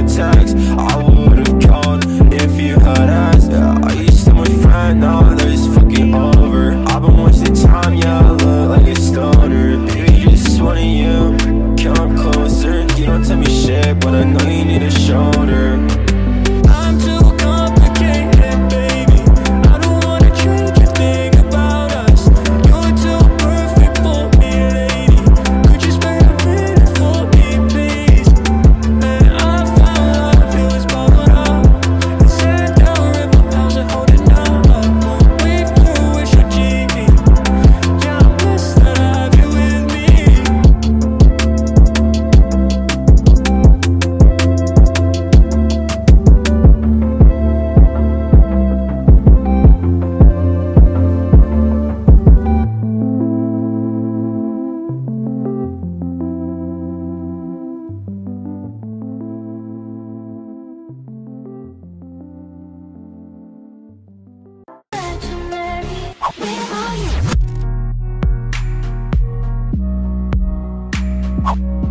attacks. you